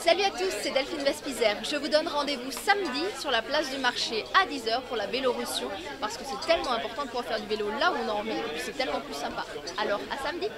Salut à tous, c'est Delphine Vespizer. Je vous donne rendez-vous samedi sur la place du marché à 10h pour la Vélorussion parce que c'est tellement important de pouvoir faire du vélo là où on en envie et puis c'est tellement plus sympa. Alors à samedi